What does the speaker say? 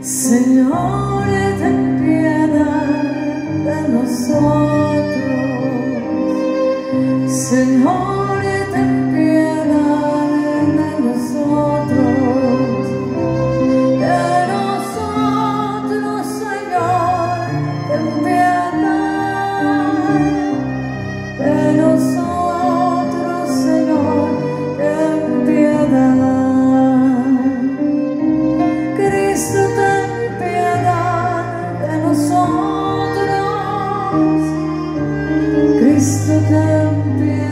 Señor, ten piedad de nosotros. Señor, ten piedad. them